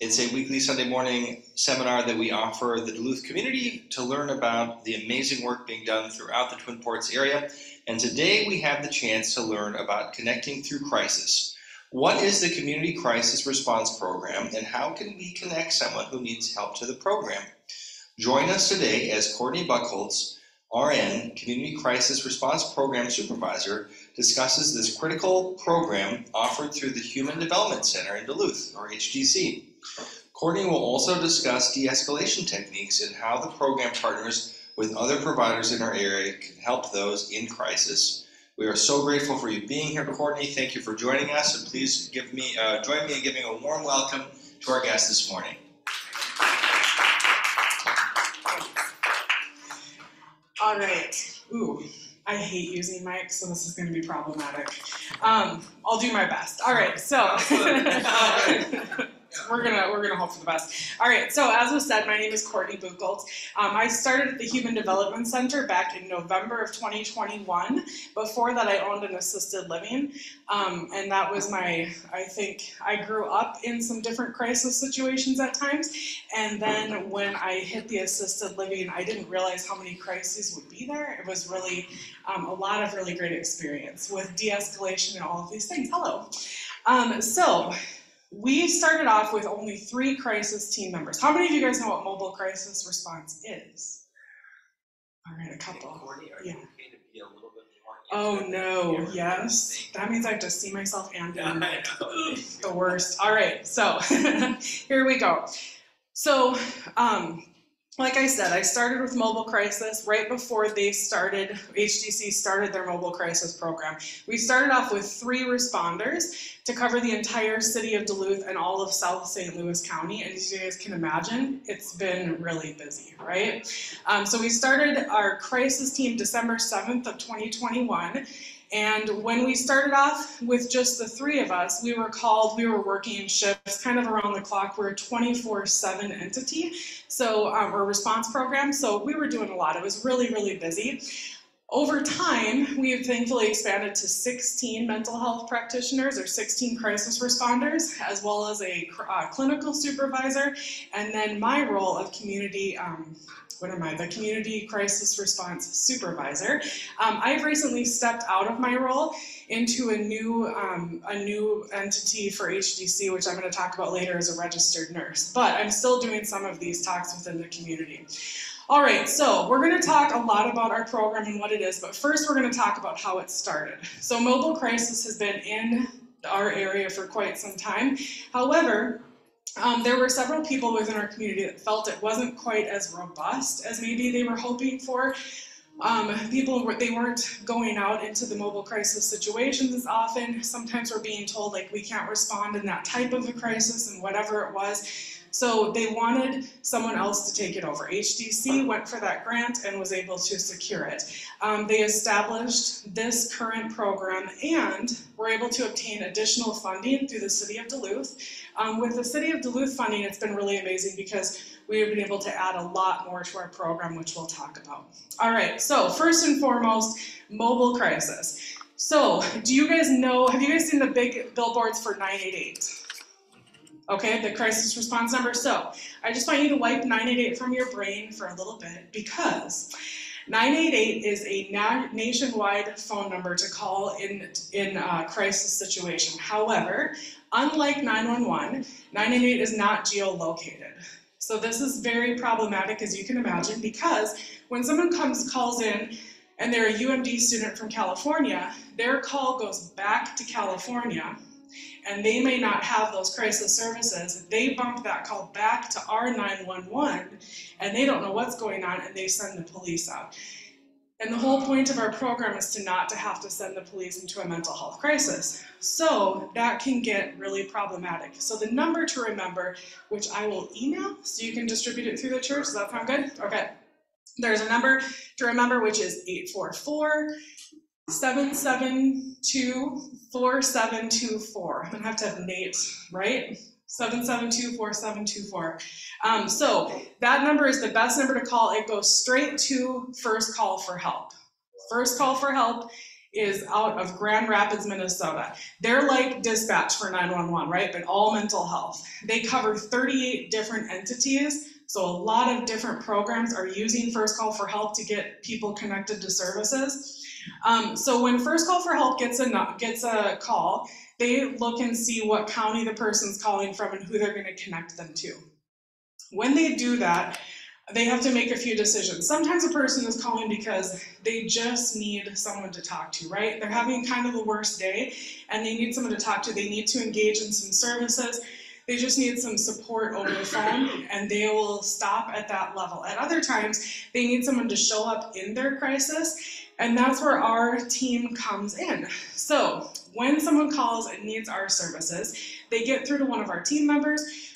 It's a weekly Sunday morning seminar that we offer the Duluth community to learn about the amazing work being done throughout the Twin Ports area. And today we have the chance to learn about connecting through crisis. What is the Community Crisis Response Program and how can we connect someone who needs help to the program? Join us today as Cortney Bucholz, RN, Community Crisis Response Program Supervisor, discusses this critical program offered through the Human Development Center in Duluth, or HDC. Cortney will also discuss de-escalation techniques and how the program partners with other providers in our area can help those in crisis. We are so grateful for you being here, Cortney. Thank you for joining us, and please give me uh, join me in giving a warm welcome to our guest this morning. All right. Ooh, I hate using mics, so this is going to be problematic. Um, I'll do my best. All right. So we're gonna we're gonna hope for the best. All right. So as was said, my name is Cortney Bucholz. Um, I started at the Human Development Center back in November of 2021. Before that, I owned an assisted living, um, and that was my. I think I grew up in some different crisis situations at times, and then when I hit the assisted living, I didn't realize how many crises would be there. It was really um, a lot of really great experience with de-escalation and all of these things. Hello. Um, so we started off with only three crisis team members. How many of you guys know what mobile crisis response is? All right, a couple. Yeah. you okay to be a little bit more Oh no, yes. That means I have to see myself and Yeah, in I know. the worst. All right, so here we go. So, um, like I said, I started with Mobile Crisis right before they started, HDC started their Mobile Crisis program. We started off with three responders to cover the entire city of Duluth and all of South St. Louis County. And as you guys can imagine, it's been really busy, right? Um, so we started our crisis team December 7th of 2021. And when we started off with just the three of us, we were called, we were working shifts kind of around the clock. We're a 24 7 entity, so um, response program. So we were doing a lot. It was really, really busy. Over time, we have thankfully expanded to 16 mental health practitioners or 16 crisis responders, as well as a uh, clinical supervisor, and then my role of community. Um, what am I? The Community Crisis Response Supervisor. Um, I've recently stepped out of my role into a new um, a new entity for HDC, which I'm going to talk about later as a registered nurse. But I'm still doing some of these talks within the community. All right, so we're going to talk a lot about our program and what it is, but first we're going to talk about how it started. So Mobile Crisis has been in our area for quite some time. However, um, there were several people within our community that felt it wasn't quite as robust as maybe they were hoping for. Um, people they weren't going out into the mobile crisis situations as often. Sometimes we're being told like we can't respond in that type of a crisis and whatever it was. So they wanted someone else to take it over. HDC went for that grant and was able to secure it. Um, they established this current program and were able to obtain additional funding through the City of Duluth. Um, with the City of Duluth funding, it's been really amazing because we have been able to add a lot more to our program, which we'll talk about. All right, so first and foremost, mobile crisis. So, do you guys know, have you guys seen the big billboards for 988? Okay, the crisis response number. So, I just want you to wipe 988 from your brain for a little bit because 988 is a na- nationwide phone number to call in in a crisis situation. However, unlike 911, 988 is not geolocated. So this is very problematic, as you can imagine, because when someone comes calls in and they're a UMD student from California, their call goes back to California, and they may not have those crisis services. They bump that call back to our 911, and they don't know what's going on, and they send the police out. And the whole point of our program is to not to have to send the police into a mental health crisis. So that can get really problematic. So the number to remember, which I will email so you can distribute it through the church, does that sound good? Okay. There's a number to remember which is 844 772 4724. I'm gonna have to have Nate, right? 772 4724. Um, so that number is the best number to call. It goes straight to first call for help. First call for help is out of Grand Rapids, Minnesota. They're like dispatch for 911, right? But all mental health. They cover 38 different entities. So a lot of different programs are using First Call for Help to get people connected to services. Um, so when First Call for Help gets a gets a call, they look and see what county the person's calling from and who they're going to connect them to. When they do that, they have to make a few decisions. Sometimes a person is calling because they just need someone to talk to, right? They're having kind of the worst day and they need someone to talk to. They need to engage in some services. They just need some support over the phone and they will stop at that level. At other times, they need someone to show up in their crisis and that's where our team comes in. So when someone calls and needs our services, they get through to one of our team members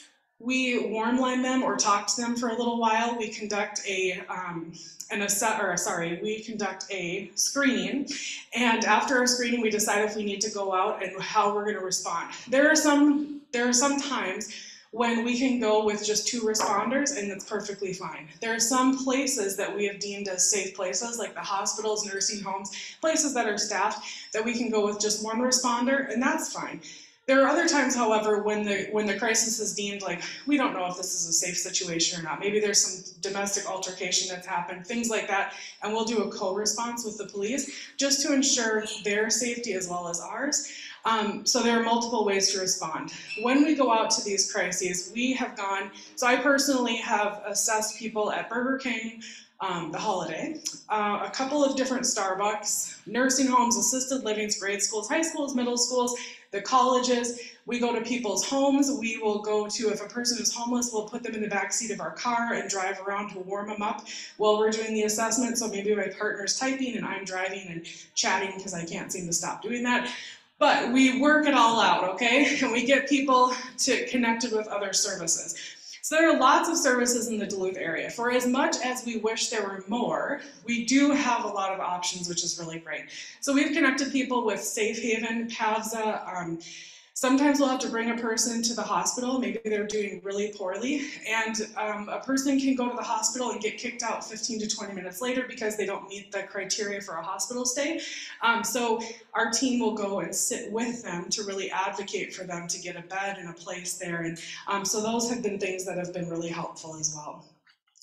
we warm line them or talk to them for a little while. We conduct a um, an asset, or sorry, we conduct a screening, and after our screening, we decide if we need to go out and how we're going to respond. There are some there are some times when we can go with just two responders and it's perfectly fine. There are some places that we have deemed as safe places, like the hospitals, nursing homes, places that are staffed, that we can go with just one responder, and that's fine. There are other times, however, when the when the crisis is deemed like we don't know if this is a safe situation or not. Maybe there's some domestic altercation that's happened, things like that, and we'll do a co-response with the police just to ensure their safety as well as ours. Um, so there are multiple ways to respond. When we go out to these crises, we have gone. So I personally have assessed people at Burger King, um, the holiday, uh, a couple of different Starbucks, nursing homes, assisted livings, grade schools, high schools, middle schools, the colleges. We go to people's homes. We will go to, if a person is homeless, we'll put them in the back seat of our car and drive around to warm them up while we're doing the assessment. So maybe my partner's typing and I'm driving and chatting because I can't seem to stop doing that. But we work it all out, okay? And we get people to connected with other services. So there are lots of services in the Duluth area. For as much as we wish there were more, we do have a lot of options, which is really great. So we've connected people with Safe Haven, PAVSA, um, Sometimes we'll have to bring a person to the hospital. Maybe they're doing really poorly, and um, a person can go to the hospital and get kicked out 15 to 20 minutes later because they don't meet the criteria for a hospital stay. Um, so our team will go and sit with them to really advocate for them to get a bed and a place there. And um, so those have been things that have been really helpful as well.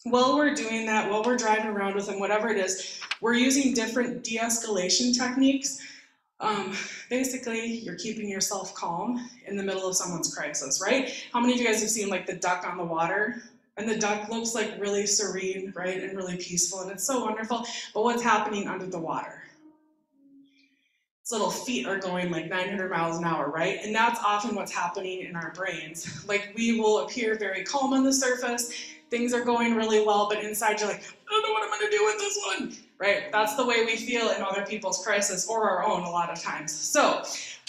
While we're doing that, while we're driving around with them, whatever it is, we're using different de-escalation techniques. Um, basically, you're keeping yourself calm in the middle of someone's crisis, right? How many of you guys have seen like the duck on the water? And the duck looks like really serene, right, and really peaceful, and it's so wonderful. But what's happening under the water? Its little feet are going like 900 miles an hour, right? And that's often what's happening in our brains. Like we will appear very calm on the surface, things are going really well, but inside you're like, I don't know what I'm gonna do with this one right? That's the way we feel in other people's crisis or our own a lot of times. So,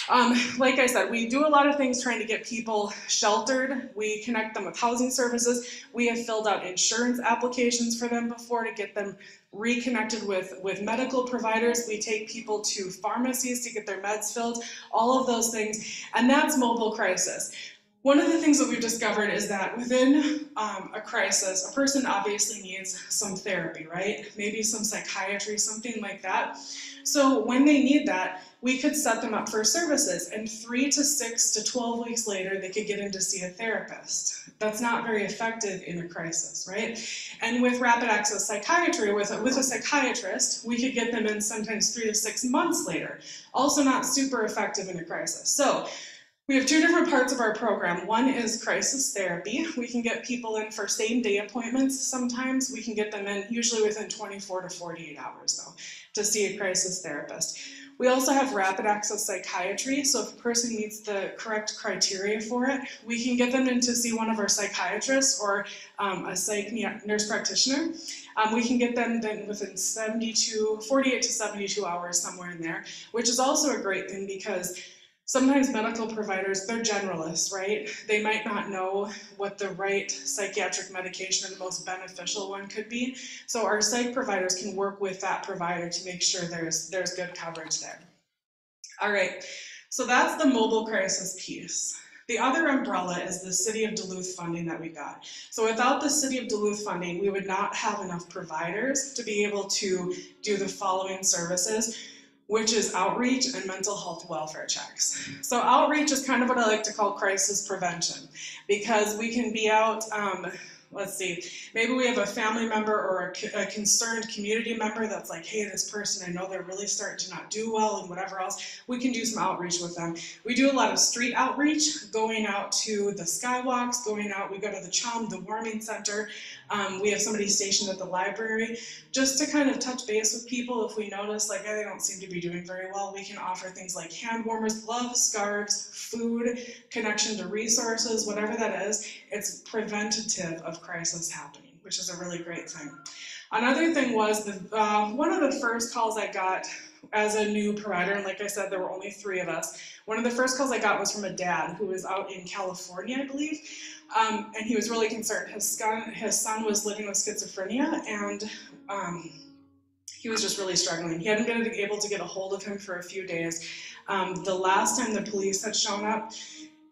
um, like I said, we do a lot of things trying to get people sheltered. We connect them with housing services. We have filled out insurance applications for them before to get them reconnected with, with medical providers. We take people to pharmacies to get their meds filled, all of those things. And that's mobile crisis. One of the things that we've discovered is that within um, a crisis, a person obviously needs some therapy, right? Maybe some psychiatry, something like that. So when they need that, we could set them up for services, and three to six to 12 weeks later, they could get in to see a therapist. That's not very effective in a crisis, right? And with rapid access psychiatry, with a, with a psychiatrist, we could get them in sometimes three to six months later. Also, not super effective in a crisis. So we have two different parts of our program. One is crisis therapy. We can get people in for same day appointments sometimes. We can get them in usually within 24 to 48 hours though to see a crisis therapist. We also have rapid access psychiatry, so if a person meets the correct criteria for it, we can get them in to see one of our psychiatrists or um, a psych nurse practitioner. Um, we can get them then within 72, 48 to 72 hours, somewhere in there, which is also a great thing because sometimes medical providers, they're generalists, right? They might not know what the right psychiatric medication or the most beneficial one could be. So our psych providers can work with that provider to make sure there's, there's good coverage there. All right, so that's the mobile crisis piece. The other umbrella is the City of Duluth funding that we got. So without the City of Duluth funding, we would not have enough providers to be able to do the following services which is outreach and mental health welfare checks. So, outreach is kind of what I like to call crisis prevention because we can be out. Um, let's see, maybe we have a family member or a, a, concerned community member that's like, hey, this person, I know they're really starting to not do well and whatever else. We can do some outreach with them. We do a lot of street outreach, going out to the skywalks, going out, we go to the CHUM, the warming center. Um, we have somebody stationed at the library just to kind of touch base with people if we notice like hey, they don't seem to be doing very well. We can offer things like hand warmers, gloves, scarves, food, connection to resources, whatever that is. It's preventative of crisis happening, which is a really great thing. Another thing was the uh, one of the first calls I got as a new provider, and like I said, there were only three of us. One of the first calls I got was from a dad who was out in California, I believe, um, and he was really concerned. His son, his son was living with schizophrenia, and um, he was just really struggling. He hadn't been able to get a hold of him for a few days. Um, the last time the police had shown up,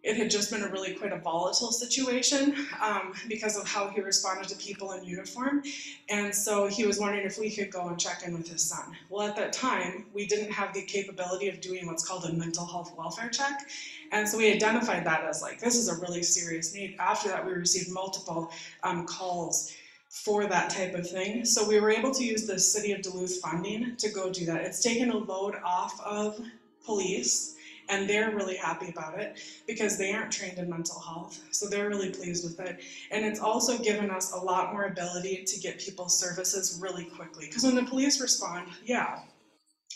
it had just been a really quite a volatile situation um, because of how he responded to people in uniform. And so he was wondering if we could go and check in with his son. Well, at that time, we didn't have the capability of doing what's called a mental health welfare check. And so we identified that as like, this is a really serious need. After that, we received multiple um, calls for that type of thing. So we were able to use the City of Duluth funding to go do that. It's taken a load off of police and they're really happy about it because they aren't trained in mental health. So they're really pleased with it. And it's also given us a lot more ability to get people services really quickly. Because when the police respond yeah.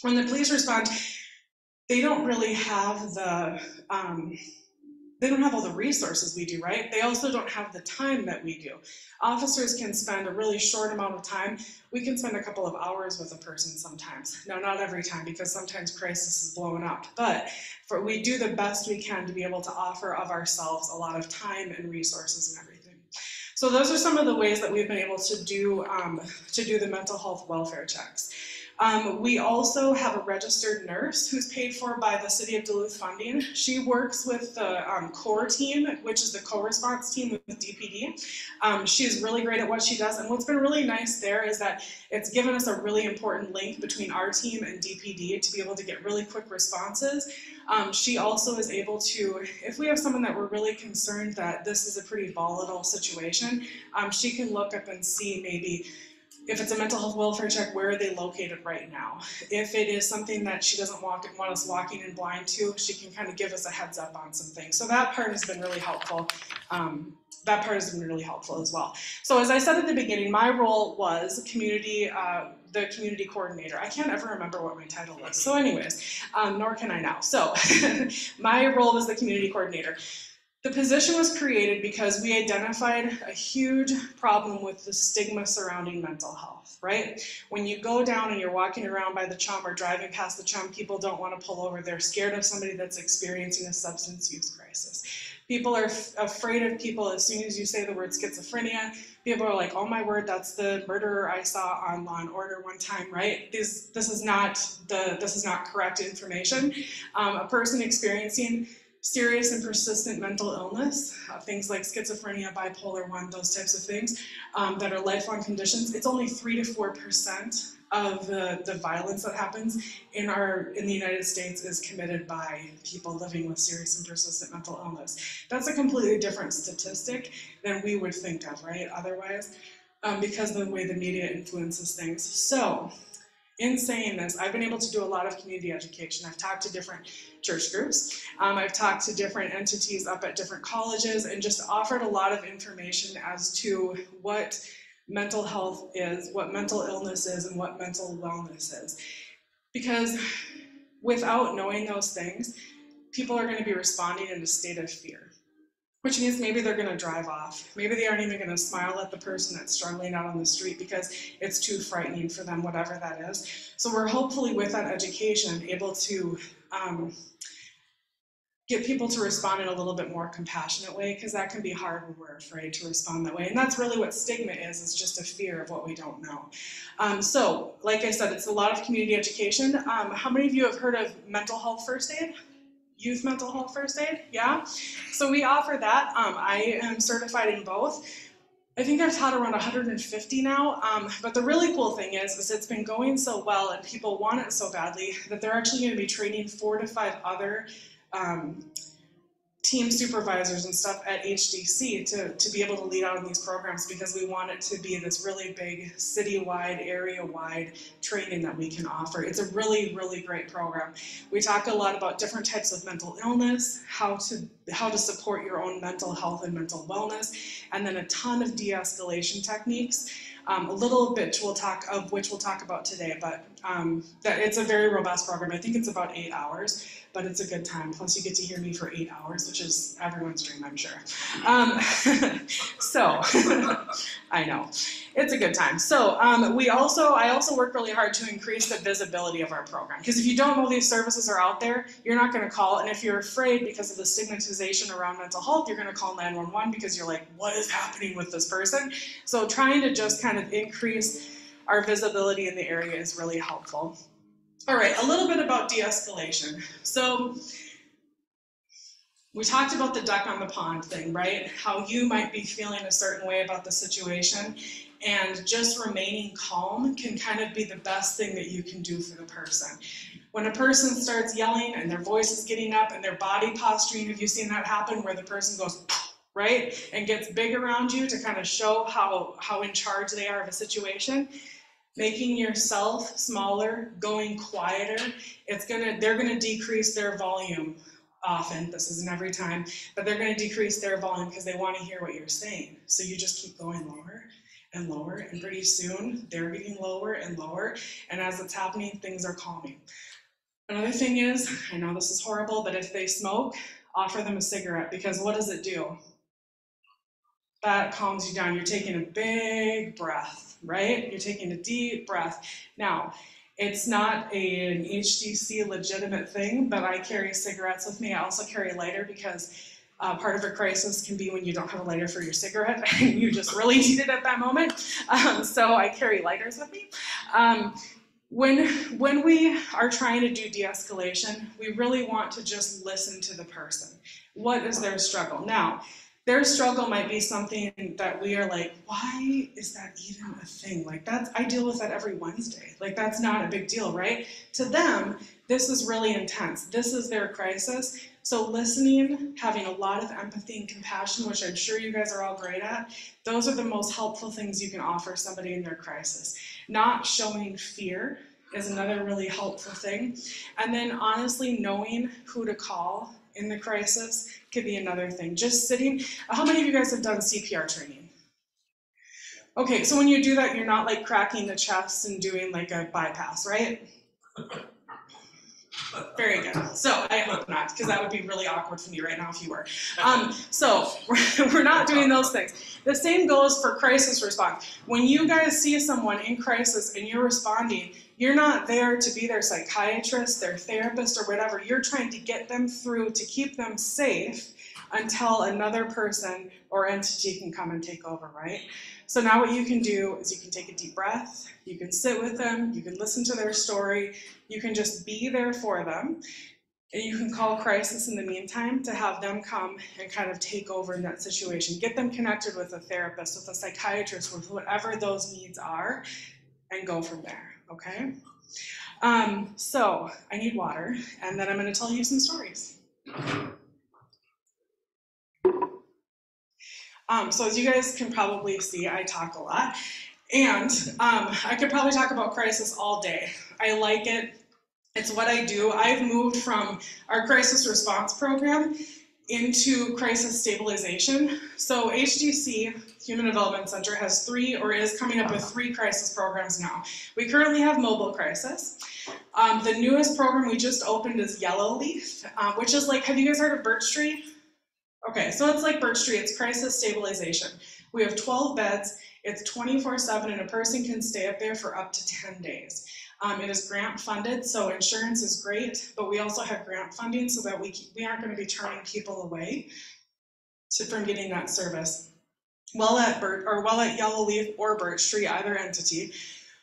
When the police respond they don't really have the um, they don't have all the resources we do, right? They also don't have the time that we do. Officers can spend a really short amount of time. We can spend a couple of hours with a person sometimes. Now, not every time because sometimes crisis is blowing up, but for, we do the best we can to be able to offer of ourselves a lot of time and resources and everything. So those are some of the ways that we've been able to do um, to do the mental health welfare checks. Um, we also have a registered nurse who's paid for by the City of Duluth funding. She works with the um, core team, which is the co-response team with DPD. Um, she's really great at what she does, and what's been really nice there is that it's given us a really important link between our team and DPD to be able to get really quick responses. Um, she also is able to, if we have someone that we're really concerned that this is a pretty volatile situation, um, she can look up and see maybe if it's a mental health welfare check, where are they located right now? If it is something that she doesn't walk, want us walking in blind to, she can kind of give us a heads up on some things. So that part has been really helpful. Um, that part has been really helpful as well. So as I said at the beginning, my role was community, uh, the community coordinator. I can't ever remember what my title was. So anyways, um, nor can I now. So my role was the community coordinator. The position was created because we identified a huge problem with the stigma surrounding mental health, right? When you go down and you're walking around by the CHUM or driving past the CHUM, people don't want to pull over. They're scared of somebody that's experiencing a substance use crisis. People are afraid of people as soon as you say the word schizophrenia. People are like, oh my word, that's the murderer I saw on Law and Order one time, right? This, this is not the this is not correct information. Um, a person experiencing serious and persistent mental illness, uh, things like schizophrenia, bipolar 1, those types of things um, that are lifelong conditions, it's only 3 to 4% of the, the violence that happens in our in the United States is committed by people living with serious and persistent mental illness. That's a completely different statistic than we would think of, right? Otherwise, um, because of the way the media influences things. So in saying this, I've been able to do a lot of community education. I've talked to different church groups. Um, I've talked to different entities up at different colleges and just offered a lot of information as to what mental health is, what mental illness is, and what mental wellness is. Because without knowing those things, people are going to be responding in a state of fear which means maybe they're going to drive off. Maybe they aren't even going to smile at the person that's struggling out on the street because it's too frightening for them, whatever that is. So we're hopefully with that education able to um, get people to respond in a little bit more compassionate way because that can be hard when we're afraid to respond that way. And that's really what stigma is, is just a fear of what we don't know. Um, so like I said, it's a lot of community education. Um, how many of you have heard of mental health first aid? Youth mental health first aid. Yeah, so we offer that. Um, I am certified in both. I think I've taught around 150 now. Um, but the really cool thing is, is it's been going so well and people want it so badly that they're actually going to be training four to five other um, team supervisors and stuff at HDC to, to be able to lead out in these programs because we want it to be this really big city-wide, area-wide training that we can offer. It's a really, really great program. We talk a lot about different types of mental illness, how to how to support your own mental health and mental wellness, and then a ton of de-escalation techniques. Um, a little bit we'll talk of which we'll talk about today, but um, that it's a very robust program. I think it's about eight hours but it's a good time. Plus, you get to hear me for eight hours, which is everyone's dream, I'm sure. Um, so, I know it's a good time. So, um, we also, I also work really hard to increase the visibility of our program because if you don't know these services are out there, you're not going to call. And if you're afraid because of the stigmatization around mental health, you're going to call 911 because you're like, what is happening with this person? So, trying to just kind of increase our visibility in the area is really helpful. All right, a little bit about de-escalation. So we talked about the duck on the pond thing, right? How you might be feeling a certain way about the situation and just remaining calm can kind of be the best thing that you can do for the person. When a person starts yelling and their voice is getting up and their body posturing, have you seen that happen where the person goes, right? And gets big around you to kind of show how, how in charge they are of a situation? making yourself smaller, going quieter, it's gonna they're gonna decrease their volume often. This isn't every time, but they're gonna decrease their volume because they want to hear what you're saying. So you just keep going lower and lower, and pretty soon they're getting lower and lower. And as it's happening, things are calming. Another thing is, I know this is horrible, but if they smoke, offer them a cigarette because what does it do? That calms you down. You're taking a big breath right? You're taking a deep breath. Now, it's not a, an HDC legitimate thing, but I carry cigarettes with me. I also carry lighter because uh, part of a crisis can be when you don't have a lighter for your cigarette and you just really need it at that moment. Um, so I carry lighters with me. Um, when, when we are trying to do de-escalation, we really want to just listen to the person. What is their struggle? Now, their struggle might be something that we are like, why is that even a thing? Like that's I deal with that every Wednesday. Like that's not a big deal, right? To them, this is really intense. This is their crisis. So listening, having a lot of empathy and compassion, which I'm sure you guys are all great at, those are the most helpful things you can offer somebody in their crisis. Not showing fear is another really helpful thing. And then honestly knowing who to call in the crisis could be another thing. Just sitting, how many of you guys have done CPR training? Okay, so when you do that, you're not like cracking the chest and doing like a bypass, right? Very good. So I hope not, because that would be really awkward for me right now if you were. Um, so we're, we're not doing those things. The same goes for crisis response. When you guys see someone in crisis and you're responding, you're not there to be their psychiatrist, their therapist, or whatever. You're trying to get them through to keep them safe until another person or entity can come and take over, right? So now what you can do is you can take a deep breath, you can sit with them, you can listen to their story, you can just be there for them. And you can call crisis in the meantime to have them come and kind of take over in that situation. Get them connected with a therapist, with a psychiatrist, with whatever those needs are, and go from there okay? Um, so I need water, and then I'm going to tell you some stories. Um, so as you guys can probably see, I talk a lot, and um, I could probably talk about crisis all day. I like it. It's what I do. I've moved from our crisis response program into crisis stabilization. So HDC, Human Development Center, has three or is coming up with three crisis programs now. We currently have mobile crisis. Um, the newest program we just opened is Yellow Leaf, uh, which is like, have you guys heard of Birch Tree? Okay, so it's like Birch Tree, it's crisis stabilization. We have 12 beds, it's 24 seven and a person can stay up there for up to 10 days. Um, it is grant funded, so insurance is great, but we also have grant funding so that we, we aren't going to be turning people away to, from getting that service. Well at Bert, or well at Yellow Leaf or Birch Tree, either entity,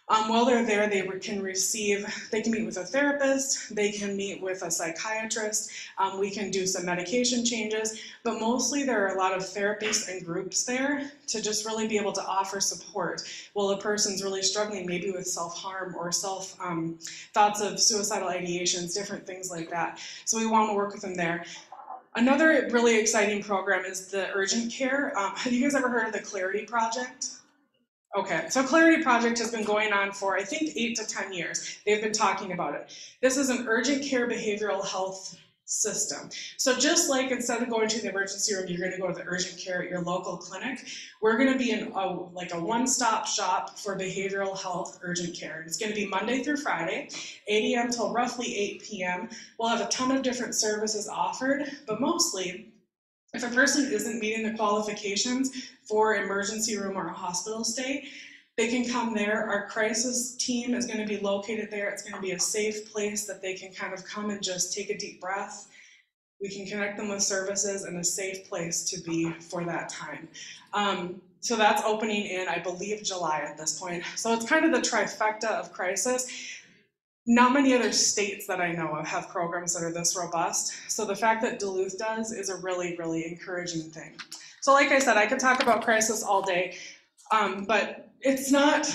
Um, while they're there, they can receive, they can meet with a therapist, they can meet with a psychiatrist, um, we can do some medication changes, but mostly there are a lot of therapists and groups there to just really be able to offer support while a person's really struggling, maybe with self harm or self um, thoughts of suicidal ideations, different things like that. So we want to work with them there. Another really exciting program is the urgent care. Um, have you guys ever heard of the Clarity Project? Okay, so Clarity Project has been going on for I think eight to 10 years. They've been talking about it. This is an urgent care behavioral health system. So just like instead of going to the emergency room, you're going to go to the urgent care at your local clinic, we're going to be in a, like a one-stop shop for behavioral health urgent care. It's going to be Monday through Friday, 8 a.m. till roughly 8 p.m. We'll have a ton of different services offered, but mostly if a person isn't meeting the qualifications for emergency room or a hospital stay, they can come there. Our crisis team is going to be located there. It's going to be a safe place that they can kind of come and just take a deep breath. We can connect them with services and a safe place to be for that time. Um, so that's opening in, I believe, July at this point. So it's kind of the trifecta of crisis. Not many other states that I know of have programs that are this robust. So the fact that Duluth does is a really, really encouraging thing. So, like I said, I could talk about crisis all day, um, but it's not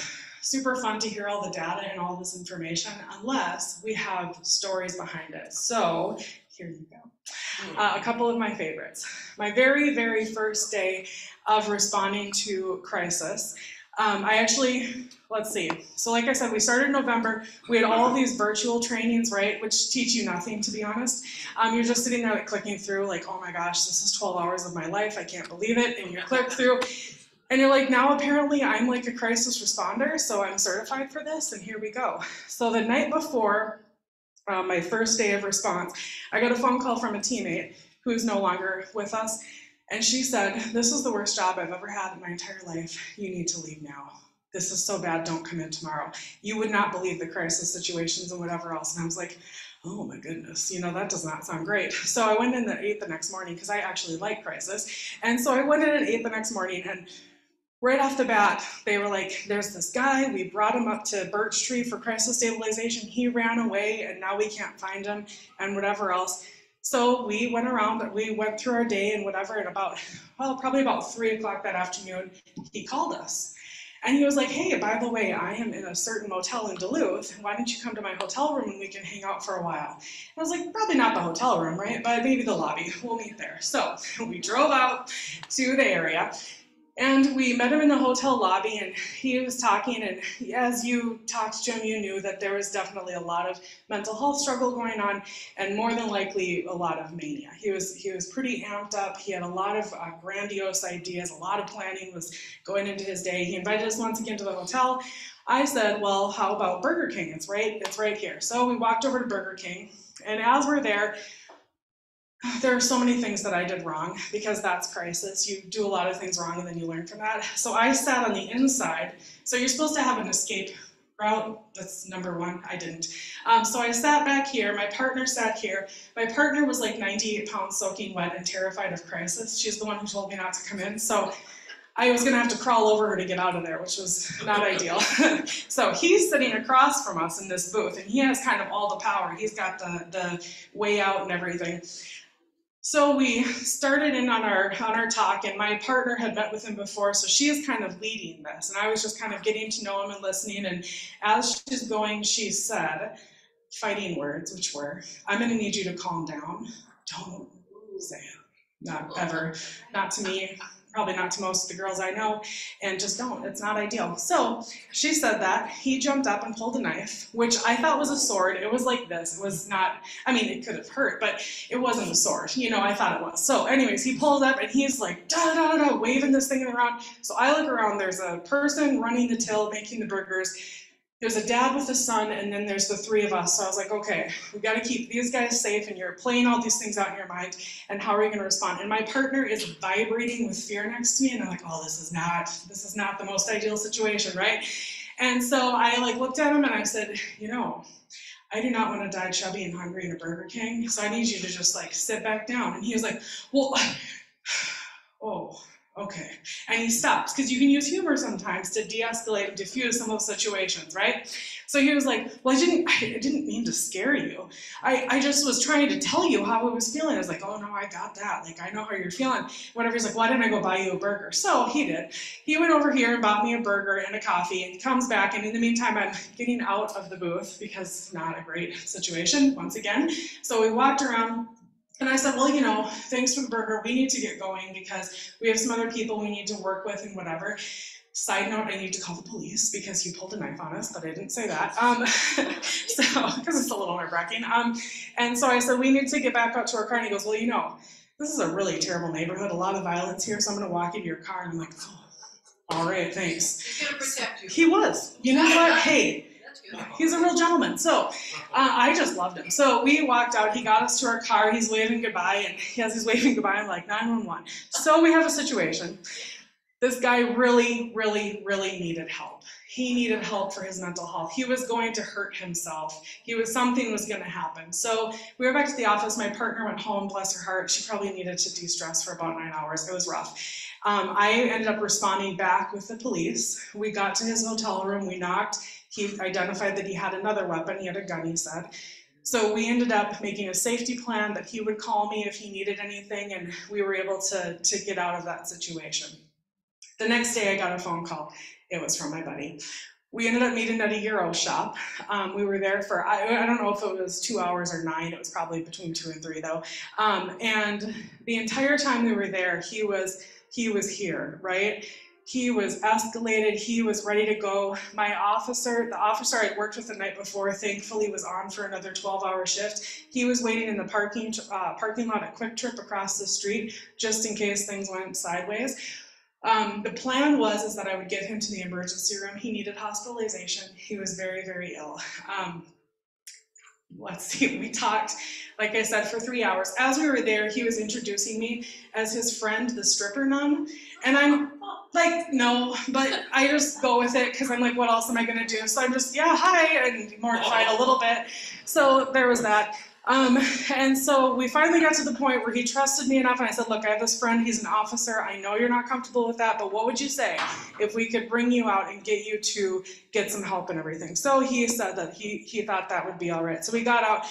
super fun to hear all the data and all this information unless we have stories behind it. So, here you go. Uh, a couple of my favorites. My very, very first day of responding to crisis, um, I actually, let's see. So, like I said, we started in November. We had all these virtual trainings, right, which teach you nothing, to be honest. Um, you're just sitting there like clicking through, like, oh my gosh, this is 12 hours of my life. I can't believe it. And you click through. And you're like, now apparently I'm like a crisis responder, so I'm certified for this, and here we go. So the night before uh, my first day of response, I got a phone call from a teammate who's no longer with us, and she said, This is the worst job I've ever had in my entire life. You need to leave now. This is so bad, don't come in tomorrow. You would not believe the crisis situations and whatever else. And I was like, oh my goodness, you know, that does not sound great. So I went in at 8 the next morning because I actually like crisis. And so I went in at 8 the next morning and right off the bat, they were like, there's this guy, we brought him up to Birch Tree for crisis stabilization. He ran away and now we can't find him and whatever else. So we went around, we went through our day and whatever, and about, well, probably about three o'clock that afternoon, he called us. And he was like, hey, by the way, I am in a certain motel in Duluth. Why don't you come to my hotel room and we can hang out for a while? And I was like, probably not the hotel room, right? But maybe the lobby. We'll meet there. So we drove out to the area and we met him in the hotel lobby, and he was talking. And as you talked to him, you knew that there was definitely a lot of mental health struggle going on, and more than likely a lot of mania. He was he was pretty amped up. He had a lot of uh, grandiose ideas. A lot of planning was going into his day. He invited us once again to the hotel. I said, "Well, how about Burger King? It's right it's right here." So we walked over to Burger King, and as we're there there are so many things that I did wrong because that's crisis. You do a lot of things wrong and then you learn from that. So I sat on the inside. So you're supposed to have an escape route. That's number one. I didn't. Um, so I sat back here. My partner sat here. My partner was like 98 pounds soaking wet and terrified of crisis. She's the one who told me not to come in. So I was going to have to crawl over her to get out of there, which was not ideal. so he's sitting across from us in this booth, and he has kind of all the power. He's got the, the way out and everything. So we started in on our on our talk, and my partner had met with him before, so she is kind of leading this, and I was just kind of getting to know him and listening. And as she's going, she said, fighting words, which were, "I'm going to need you to calm down. Don't say it. Not ever. Not to me probably not to most of the girls I know, and just don't. It's not ideal. So she said that. He jumped up and pulled a knife, which I thought was a sword. It was like this. It was not, I mean, it could have hurt, but it wasn't a sword. You know, I thought it was. So, anyways, he pulls up and he's like, da da da, waving this thing around. So I look around, there's a person running the till, making the burgers there's a dad with a son, and then there's the three of us. So I was like, okay, we got to keep these guys safe, and you're playing all these things out in your mind, and how are you going to respond? And my partner is vibrating with fear next to me, and I'm like, oh, this is not, this is not the most ideal situation, right? And so I like looked at him and I said, you know, I do not want to die chubby and hungry in a Burger King, so I need you to just like sit back down. And he was like, well, oh, okay. And he stops because you can use humor sometimes to de-escalate and diffuse some of those situations, right? So he was like, well, I didn't, I didn't mean to scare you. I, I just was trying to tell you how I was feeling. I was like, oh no, I got that. Like, I know how you're feeling. Whatever. He's like, why didn't I go buy you a burger? So he did. He went over here and bought me a burger and a coffee and comes back. And in the meantime, I'm getting out of the booth because not a great situation once again. So we walked around and I said, well, you know, thanks for the burger. We need to get going because we have some other people we need to work with and whatever. Side note, I need to call the police because you pulled a knife on us, but I didn't say that. Um, so, because it's a little nerve wracking. Um, and so I said, we need to get back out to our car. And he goes, well, you know, this is a really terrible neighborhood, a lot of violence here, so I'm going to walk into your car. And I'm like, oh, all right, thanks. He's gonna protect you. He was. You know what? Hey. He's a real gentleman. So uh, I just loved him. So we walked out. He got us to our car. He's waving goodbye, and as he's waving goodbye, I'm like 911. So we have a situation. This guy really, really, really needed help. He needed help for his mental health. He was going to hurt himself. He was something was going to happen. So we went back to the office. My partner went home. Bless her heart. She probably needed to de-stress for about nine hours. It was rough. Um, I ended up responding back with the police. We got to his hotel room. We knocked. He identified that he had another weapon. He had a gun, he said. So we ended up making a safety plan that he would call me if he needed anything, and we were able to, to get out of that situation. The next day, I got a phone call. It was from my buddy. We ended up meeting at a Euro shop. Um, we were there for, I, I don't know if it was two hours or nine, it was probably between two and three though. Um, and the entire time we were there, he was, he was here, right? He was escalated. He was ready to go. My officer, the officer I'd worked with the night before, thankfully was on for another 12-hour shift. He was waiting in the parking uh, parking lot at Kwik Trip across the street, just in case things went sideways. Um, the plan was is that I would get him to the emergency room. He needed hospitalization. He was very, very ill. Um, let's see, we talked, like I said, for three hours. As we were there, he was introducing me as his friend, the stripper nun. And I'm like, no, but I just go with it because I'm like, what else am I going to do? So I'm just, yeah, hi, and mortified a little bit. So there was that. Um, and so we finally got to the point where he trusted me enough, and I said, Look, I have this friend, he's an officer. I know you're not comfortable with that, but what would you say if we could bring you out and get you to get some help and everything? So he said that he, he thought that would be all right. So we got out.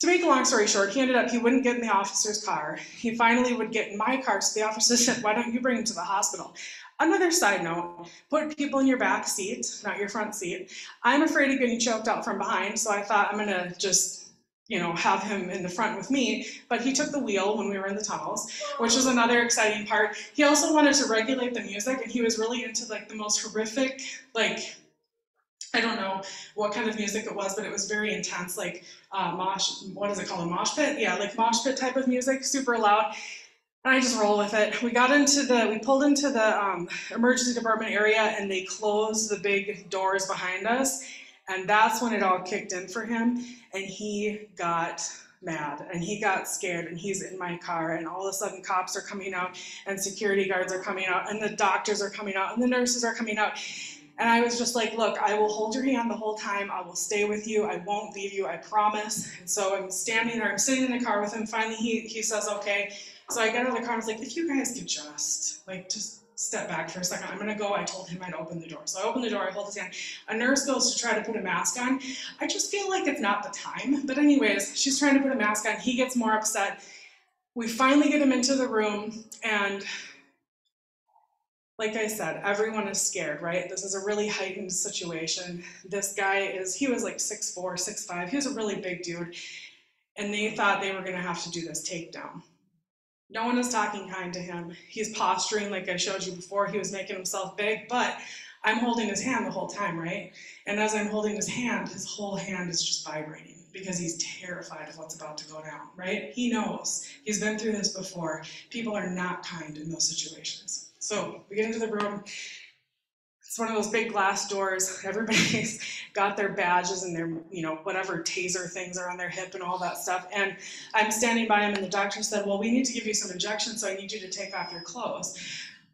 To make a long story short, he ended up, he wouldn't get in the officer's car. He finally would get in my car, so the officer said, Why don't you bring him to the hospital? Another side note, put people in your back seat, not your front seat. I'm afraid of getting choked out from behind, so I thought I'm gonna just you know, have him in the front with me, but he took the wheel when we were in the tunnels, which was another exciting part. He also wanted to regulate the music, and he was really into like the most horrific, like I don't know what kind of music it was, but it was very intense, like uh, mosh. What is it called? A mosh pit? Yeah, like mosh pit type of music, super loud. And I just roll with it. We got into the, we pulled into the um, emergency department area, and they closed the big doors behind us. And that's when it all kicked in for him. And he got mad and he got scared and he's in my car and all of a sudden cops are coming out and security guards are coming out and the doctors are coming out and the nurses are coming out. And i was just like look i will hold your hand the whole time. I will stay with you. I won't leave you i promise. And so i'm standing there i'm sitting in the car with him. Finally he, he says okay. So i get out of the car and i was like if you guys could just like just step back for a second. I'm gonna go. I told him I'd open the door. So I open the door, I hold his hand. A nurse goes to try to put a mask on. I just feel like it's not the time. But, anyways, she's trying to put a mask on. He gets more upset. We finally get him into the room, and like I said, everyone is scared, right? This is a really heightened situation. This guy is, he was like 6'4, 6'5. He was a really big dude. And they thought they were gonna have to do this takedown. No one is talking kind to him. He's posturing like I showed you before. He was making himself big, but I'm holding his hand the whole time, right? And as I'm holding his hand, his whole hand is just vibrating because he's terrified of what's about to go down, right? He knows. He's been through this before. People are not kind in those situations. So we get into the room. It's one of those big glass doors. Everybody's got their badges and their, you know, whatever taser things are on their hip and all that stuff. And I'm standing by him, and the doctor said, Well, we need to give you some injections, so I need you to take off your clothes.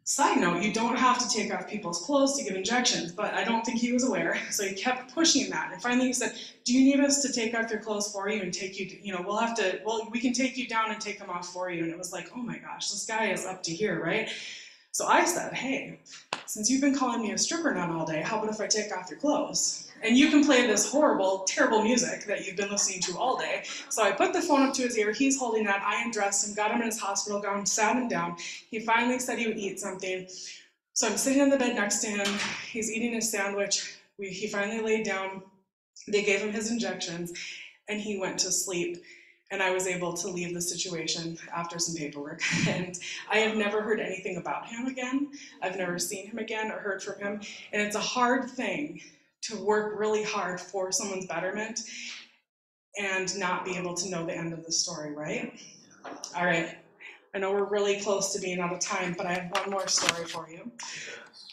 Side note, you don't have to take off people's clothes to give injections, but I don't think he was aware, so he kept pushing that. And finally he said, Do you need us to take off your clothes for you and take you, to, you know, we'll have to, well, we can take you down and take them off for you. And it was like, Oh my gosh, this guy is up to here, right? So I said, hey, since you've been calling me a stripper nun all day, how about if I take off your clothes? And you can play this horrible, terrible music that you've been listening to all day. So I put the phone up to his ear. He's holding that. I undressed him, got him in his hospital gown, sat him down. He finally said he would eat something. So I'm sitting on the bed next to him. He's eating his sandwich. We, he finally laid down. They gave him his injections, and he went to sleep. And I was able to leave the situation after some paperwork. And I have never heard anything about him again. I've never seen him again or heard from him. And it's a hard thing to work really hard for someone's betterment and not be able to know the end of the story, right? All right. I know we're really close to being out of time, but I have one more story for you.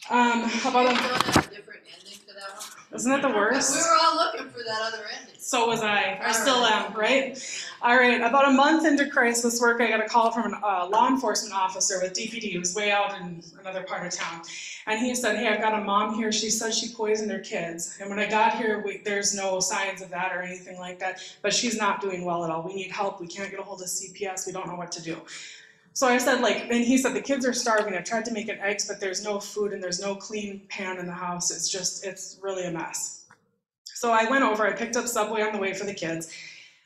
Um, how about a, a different ending to that one? Isn't that the worst? We were all looking for that other ending. So was I. I still am, right? All right. About a month into crisis work, I got a call from a uh, law enforcement officer with DPD who was way out in another part of town. And he said, Hey, I've got a mom here. She says she poisoned her kids. And when I got here, we, there's no signs of that or anything like that. But she's not doing well at all. We need help. We can't get a hold of CPS. We don't know what to do. So I said, like, and he said, the kids are starving. I tried to make an eggs, but there's no food and there's no clean pan in the house. It's just, it's really a mess. So I went over, I picked up Subway on the way for the kids.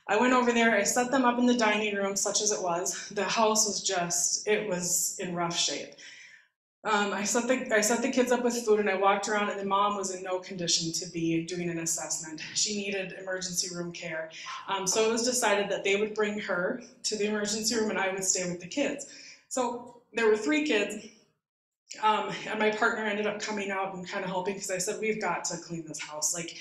I went over there, I set them up in the dining room, such as it was. The house was just, it was in rough shape. Um, I set the I set the kids up with food and I walked around and the mom was in no condition to be doing an assessment. She needed emergency room care. Um, so it was decided that they would bring her to the emergency room and I would stay with the kids. So there were three kids. Um, and my partner ended up coming out and kind of helping because I said, We've got to clean this house. Like,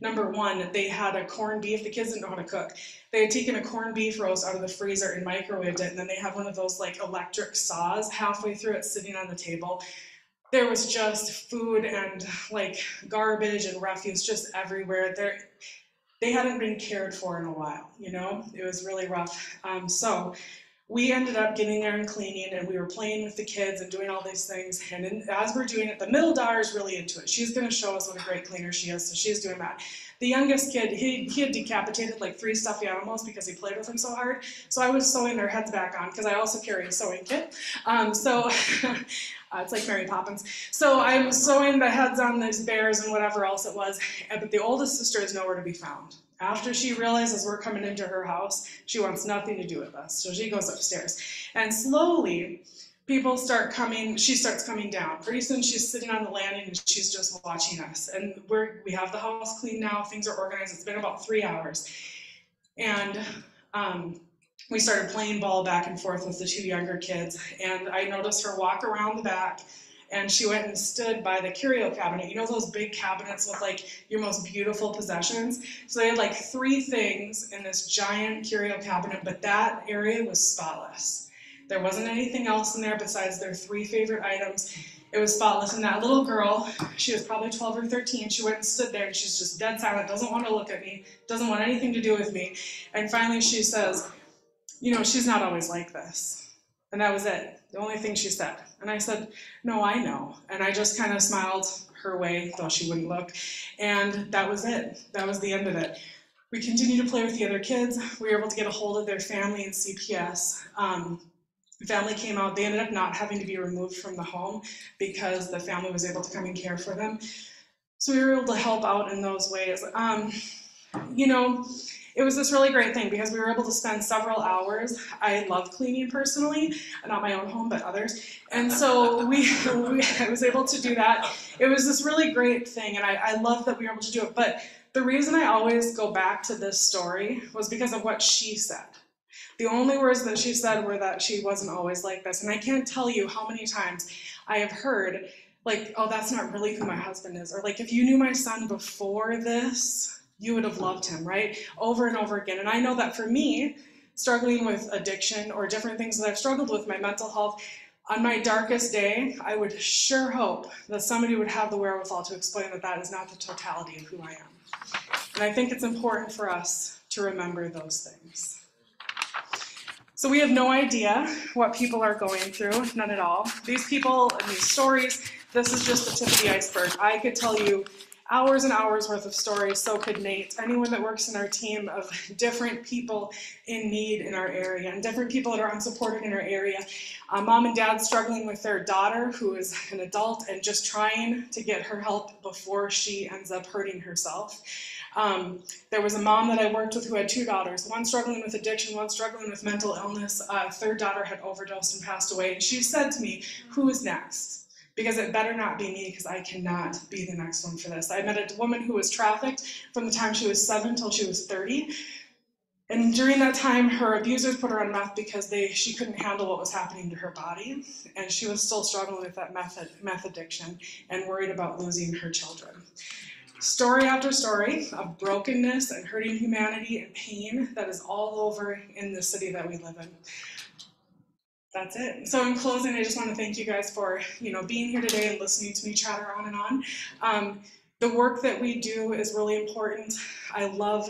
number one, they had a corned beef. The kids didn't know how to cook. They had taken a corned beef roast out of the freezer and microwaved it, and then they had one of those like electric saws halfway through it sitting on the table. There was just food and like garbage and refuse just everywhere. There, they hadn't been cared for in a while. You know, it was really rough. Um, so we ended up getting there and cleaning, and we were playing with the kids and doing all these things. And in, as we're doing it, the middle daughter is really into it. She's going to show us what a great cleaner she is, so she's doing that. The youngest kid, he, he had decapitated like three stuffed animals because he played with them so hard. So I was sewing their heads back on because I also carry a sewing kit. Um, so uh, it's like Mary Poppins. So I'm sewing the heads on these bears and whatever else it was. But the oldest sister is nowhere to be found. After she realizes we're coming into her house, she wants nothing to do with us. So she goes upstairs. And slowly, people start coming, she starts coming down. Pretty soon she's sitting on the landing and she's just watching us. And we're we have the house clean now, things are organized. It's been about three hours. And um, we started playing ball back and forth with the two younger kids. And I noticed her walk around the back and she went and stood by the curio cabinet. You know those big cabinets with like your most beautiful possessions? So they had like three things in this giant curio cabinet, but that area was spotless. There wasn't anything else in there besides their three favorite items. It was spotless. And that little girl, she was probably 12 or 13, she went and stood there and she's just dead silent, doesn't want to look at me, doesn't want anything to do with me. And finally she says, You know, she's not always like this. And that was it, the only thing she said. And I said, No, I know. And I just kind of smiled her way, though she wouldn't look. And that was it. That was the end of it. We continued to play with the other kids. We were able to get a hold of their family and CPS. Um, family came out. They ended up not having to be removed from the home because the family was able to come and care for them. So we were able to help out in those ways. Um, you know, it was this really great thing because we were able to spend several hours. I love cleaning personally, not my own home, but others. And so we, we I was able to do that. It was this really great thing, and I, I love that we were able to do it. But the reason I always go back to this story was because of what she said. The only words that she said were that she wasn't always like this. And I can't tell you how many times I have heard, like, oh, that's not really who my husband is. Or, like, if you knew my son before this, you would have loved him, right? Over and over again. And I know that for me, struggling with addiction or different things that I've struggled with, my mental health, on my darkest day, I would sure hope that somebody would have the wherewithal to explain that that is not the totality of who I am. And I think it's important for us to remember those things. So we have no idea what people are going through, none at all. These people and these stories, this is just the tip of the iceberg. I could tell you hours and hours worth of stories. So could Nate. Anyone that works in our team of different people in need in our area and different people that are unsupported in our area. Uh, mom and dad struggling with their daughter who is an adult and just trying to get her help before she ends up hurting herself. Um, there was a mom that I worked with who had two daughters, one struggling with addiction, one struggling with mental illness. Uh, third daughter had overdosed and passed away. And she said to me, Who is next? Because it better not be me, because I cannot be the next one for this. I met a woman who was trafficked from the time she was seven till she was 30. And during that time, her abusers put her on meth because they she couldn't handle what was happening to her body, and she was still struggling with that meth, meth addiction and worried about losing her children. Story after story of brokenness and hurting humanity and pain that is all over in the city that we live in. That's it. So in closing, I just want to thank you guys for you know being here today and listening to me chatter on and on. Um, the work that we do is really important. I love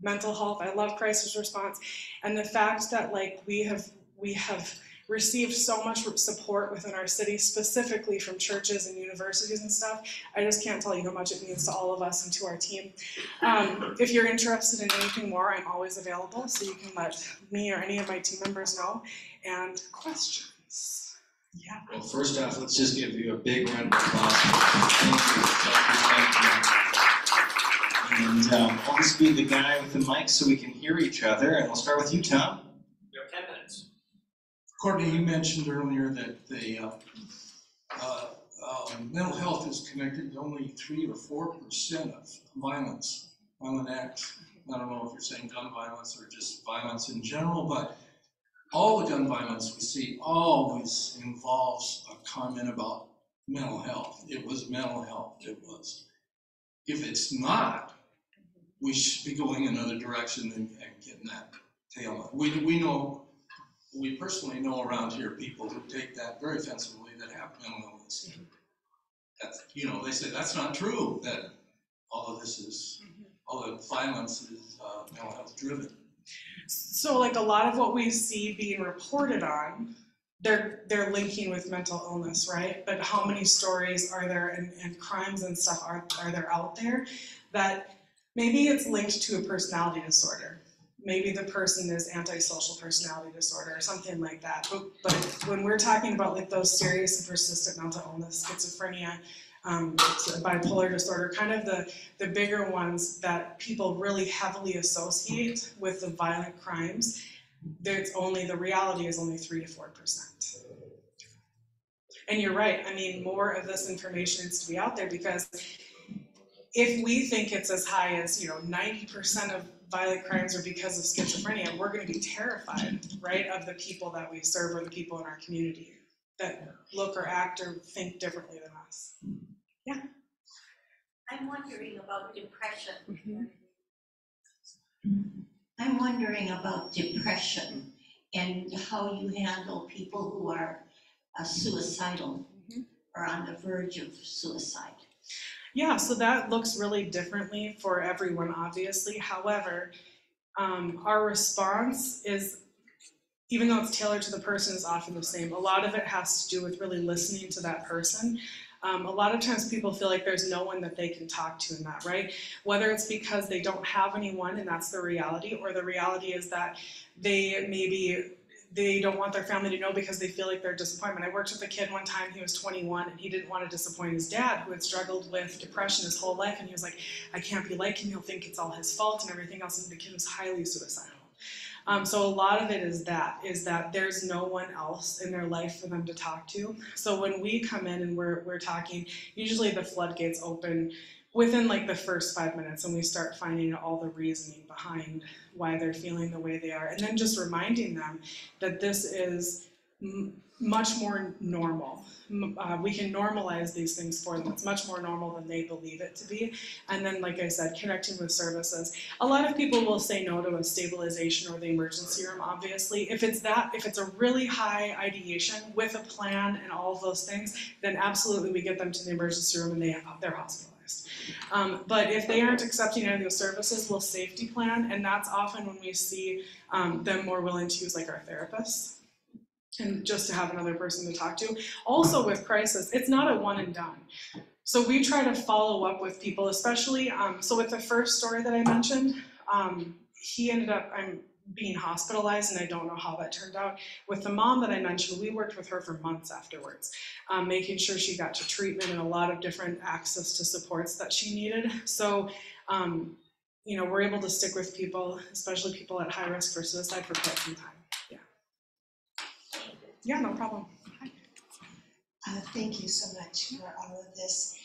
mental health. I love crisis response, and the fact that like we have we have received so much support within our city, specifically from churches and universities and stuff. I just can't tell you how much it means to all of us and to our team. Um, if you're interested in anything more, I'm always available, so you can let me or any of my team members know. And questions? Yeah. Well, first off, let's just give you a big round of applause. Thank you, thank you, thank you. And um, I'll just be the guy with the mic so we can hear each other, and we'll start with you, Tom. You have ten minutes. Cortney, you mentioned earlier that the, uh, uh, um, mental health is connected to only three or four percent of violence, violent acts. I don't know if you're saying gun violence or just violence in general, but all the gun violence we see always involves a comment about mental health. It was mental health, it was. If it's not, we should be going another direction and, and getting that tail. We, we know we personally know around here people who take that very offensively that have mental illness. That's, you know, they say that's not true, that all of this is, all the violence is uh, mental health driven. So like a lot of what we see being reported on, they're they're linking with mental illness, right? But how many stories are there and, and crimes and stuff are are there out there that maybe it's linked to a personality disorder. Maybe the person is antisocial personality disorder or something like that. But, but when we're talking about like those serious and persistent mental illness, schizophrenia, um, bipolar disorder, kind of the, the bigger ones that people really heavily associate with the violent crimes, there's only, the reality is only three to four percent. And you're right, I mean, more of this information needs to be out there because if we think it's as high as, you know, ninety percent of violent crimes are because of schizophrenia, we're gonna be terrified, right, of the people that we serve or the people in our community that look or act or think differently than us. I'm wondering about depression. Mhm. I'm wondering about depression and how you handle people who are uh, suicidal Mhm. or on the verge of suicide. Yeah, so that looks really differently for everyone, obviously. However, um, our response is, even though it's tailored to the person, is often the same. A lot of it has to do with really listening to that person. Um, a lot of times people feel like there's no one that they can talk to in that, right? Whether it's because they don't have anyone and that's the reality, or the reality is that they maybe they don't want their family to know because they feel like they're disappointment. I worked with a kid one time, he was 21, and he didn't want to disappoint his dad, who had struggled with depression his whole life. And he was like, I can't be like him, he'll think it's all his fault and everything else. And the kid was highly suicidal. Um, so a lot of it is that, is that there's no one else in their life for them to talk to. So when we come in and we're, we're talking, usually the floodgates open within like the first five minutes and we start finding all the reasoning behind why they're feeling the way they are. And then just reminding them that this is much more normal. Uh, we can normalize these things for them. It's much more normal than they believe it to be. And then, like I said, connecting with services. A lot of people will say no to a stabilization or the emergency room, obviously. If it's that, if it's a really high ideation with a plan and all of those things, then absolutely we get them to the emergency room and they, they're hospitalized. Um, but if they aren't accepting any of those services, we'll safety plan, and that's often when we see um, them more willing to use like our therapists. And just to have another person to talk to. Also with crisis, it's not a one and done. So we try to follow up with people, especially um, so with the first story that I mentioned, um, he ended up I'm being hospitalized, and I don't know how that turned out. With the mom that I mentioned, we worked with her for months afterwards, um, making sure she got to treatment and a lot of different access to supports that she needed. So. Um, you know, we're able to stick with people, especially people at high risk for suicide, for quite some time. Yeah. No problem. Uh, thank you so much for all of this.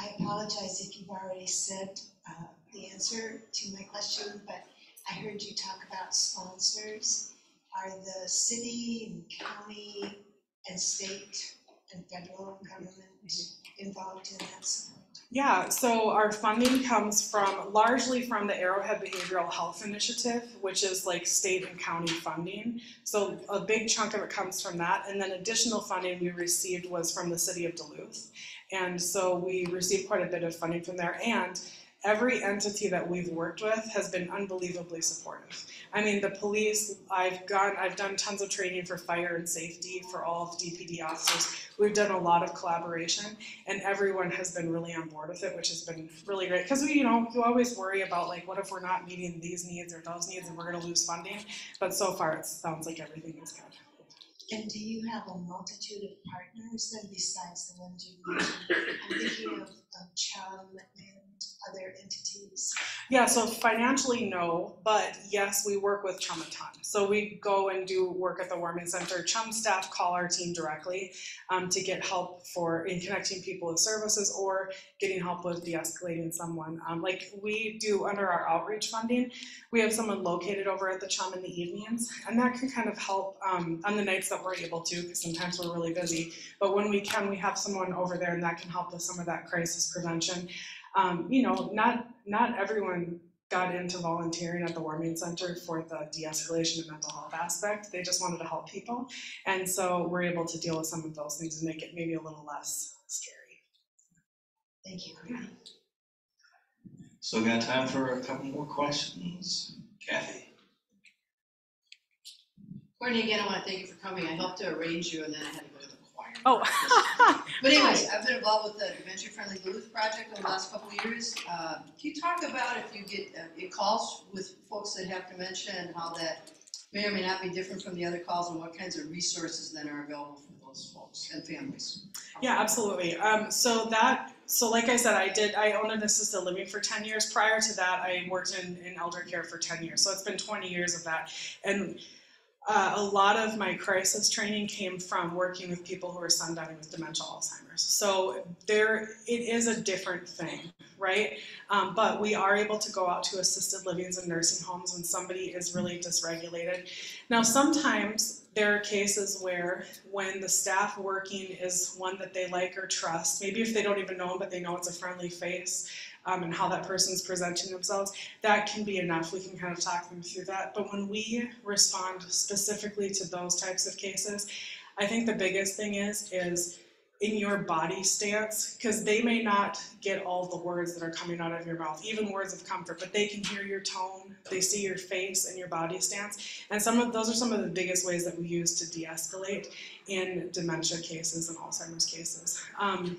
I apologize if you've already said, uh, the answer to my question, but I heard you talk about sponsors. Are the city and county and state and federal government involved in that support? Yeah, so our funding comes from largely from the Arrowhead Behavioral Health Initiative, which is like state and county funding. So a big chunk of it comes from that, and then additional funding we received was from the city of Duluth. And so we received quite a bit of funding from there, and every entity that we've worked with has been unbelievably supportive. I mean, the police, I've gone, I've done tons of training for fire and safety for all of DPD officers. We've done a lot of collaboration and everyone has been really on board with it, which has been really great. Cause we, you know, you always worry about like, what if we're not meeting these needs or those needs and we're gonna lose funding? But so far, it sounds like everything is good. And do you have a multitude of partners then besides the ones you mentioned? I'm thinking of, of other entities. Yeah, so financially, no, but yes, we work with Chum a ton. So we go and do work at the Warming Center. Chum staff call our team directly um, to get help for in connecting people with services or getting help with de-escalating someone. Um, like we do under our outreach funding, we have someone located over at the Chum in the evenings, and that can kind of help um, on the nights that we're able to, because sometimes we're really busy. But when we can, we have someone over there, and that can help with some of that crisis prevention um, you know, not not everyone got into volunteering at the Warming Center for the de-escalation and mental health aspect. They just wanted to help people, and so we're able to deal with some of those things and make it maybe a little less scary. Thank you. So we got time for a couple more questions. Kathy? Cortney, again, I wanna thank you for coming. I helped to arrange you and then I had to go to the choir. Oh, But anyways, I've been involved with the Dementia Friendly Duluth Project over the last couple of years. Uh, Can you talk about if you get, uh, it calls with folks that have dementia and how that may or may not be different from the other calls and what kinds of resources then are available for those folks and families? Yeah, absolutely. Um, so that, so like I said, I did, I owned an assisted living for ten years. Prior to that, I worked in, in elder care for ten years. So it's been twenty years of that. And uh, a lot of my crisis training came from working with people who are sundowning with dementia Alzheimer's. So there, it is a different thing, right? Um, but we are able to go out to assisted livings and nursing homes when somebody is really dysregulated. Now, sometimes there are cases where when the staff working is one that they like or trust, maybe if they don't even know them, but they know it's a friendly face, um, and how that person's presenting themselves, that can be enough. We can kind of talk them through that. But when we respond specifically to those types of cases, I think the biggest thing is is in your body stance because they may not get all the words that are coming out of your mouth even words of comfort but they can hear your tone they see your face and your body stance and some of those are some of the biggest ways that we use to de-escalate in dementia cases and alzheimer's cases um,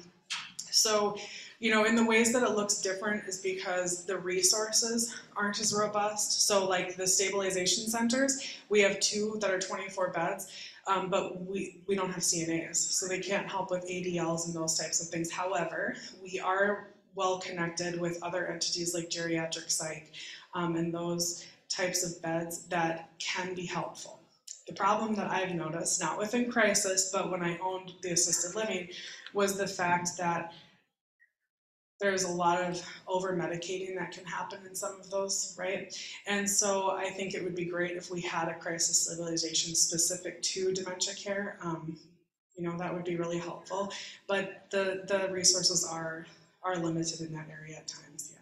so you know, in the ways that it looks different is because the resources aren't as robust. So, like the stabilization centers, we have two that are 24 beds, um, but we, we don't have CNAs, so they can't help with ADLs and those types of things. However, we are well connected with other entities like geriatric psych um, and those types of beds that can be helpful. The problem that I've noticed, not within crisis, but when I owned the assisted living, was the fact that there's a lot of over medicating that can happen in some of those, right? And so I think it would be great if we had a crisis stabilization specific to dementia care. Um, you know, that would be really helpful. But the the resources are are limited in that area at times.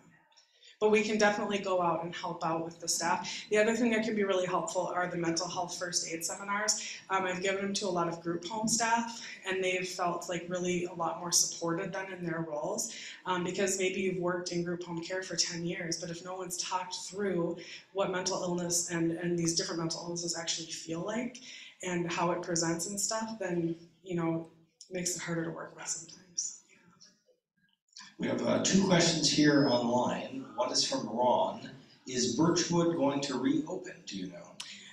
But we can definitely go out and help out with the staff. The other thing that can be really helpful are the mental health first aid seminars. Um, I've given them to a lot of group home staff, and they've felt like really a lot more supported than in their roles. Um, because maybe you've worked in group home care for 10 years, but if no one's talked through what mental illness and, and these different mental illnesses actually feel like, and how it presents and stuff, then, you know, it makes it harder to work with sometimes. We have uh, two questions here online. One is from Ron. Is Birchwood going to reopen? Do you know?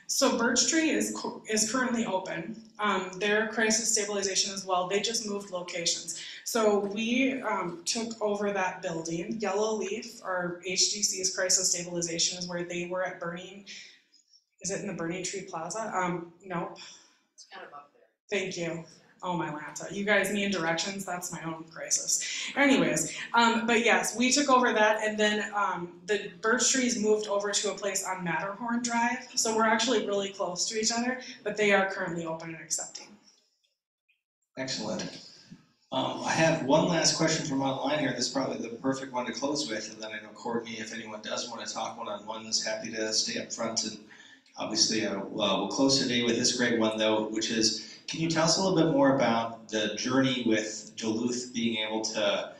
So Birch Tree is, cu- is currently open. Um, their crisis stabilization as well, they just moved locations. So we, um, took over that building. Yellow Leaf, our HDC's crisis stabilization is where they were at Burning, is it in the Burning Tree Plaza? Um, nope, It's kind of up there. Thank you. Oh my Lanta, you guys need directions, that's my own crisis. Anyways, um, but yes, we took over that and then, um, the birch trees moved over to a place on Matterhorn Drive. So we're actually really close to each other, but they are currently open and accepting. Excellent. Um, I have one last question from online here. This is probably the perfect one to close with, and then I know Cortney, if anyone does want to talk one-on-one, is happy to stay up front and obviously, uh, well, we'll close today with this great one though, which is, can you tell us a little bit more about the journey with Duluth being able to,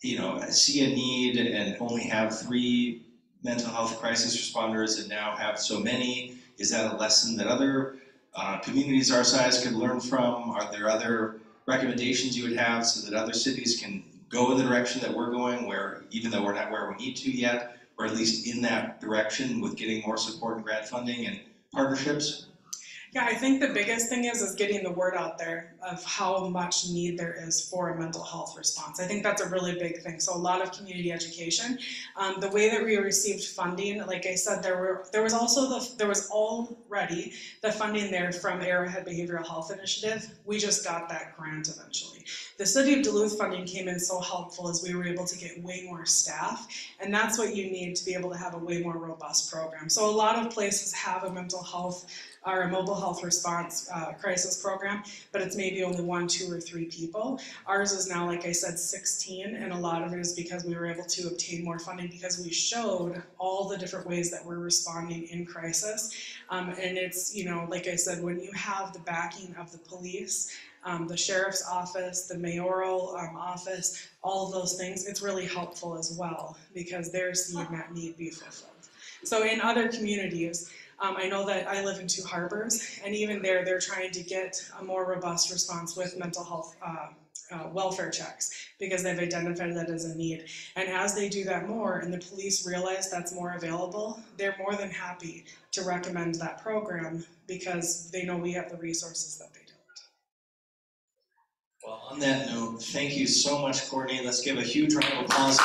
you know, see a need and only have three mental health crisis responders and now have so many? Is that a lesson that other uh, communities our size could learn from? Are there other recommendations you would have so that other cities can go in the direction that we're going, where even though we're not where we need to yet, or at least in that direction with getting more support and grant funding and partnerships? Yeah, I think the biggest thing is is getting the word out there of how much need there is for a mental health response. I think that's a really big thing. So a lot of community education. Um, the way that we received funding, like I said, there were there was also the there was already the funding there from Arrowhead Behavioral Health Initiative. We just got that grant eventually. The city of Duluth funding came in so helpful as we were able to get way more staff, and that's what you need to be able to have a way more robust program. So a lot of places have a mental health a mobile health response uh, crisis program, but it's maybe only one, two, or three people. Ours is now, like I said, 16, and a lot of it is because we were able to obtain more funding because we showed all the different ways that we're responding in crisis. Um, and it's, you know, like I said, when you have the backing of the police, um, the sheriff's office, the mayoral um, office, all of those things, it's really helpful as well because they're seeing that need be fulfilled. So in other communities, um, I know that I live in Two Harbors, and even there, they're trying to get a more robust response with mental health uh, uh, welfare checks because they've identified that as a need. And as they do that more, and the police realize that's more available, they're more than happy to recommend that program because they know we have the resources that they don't. Well, on that note, thank you so much, Cortney. Let's give a huge round of applause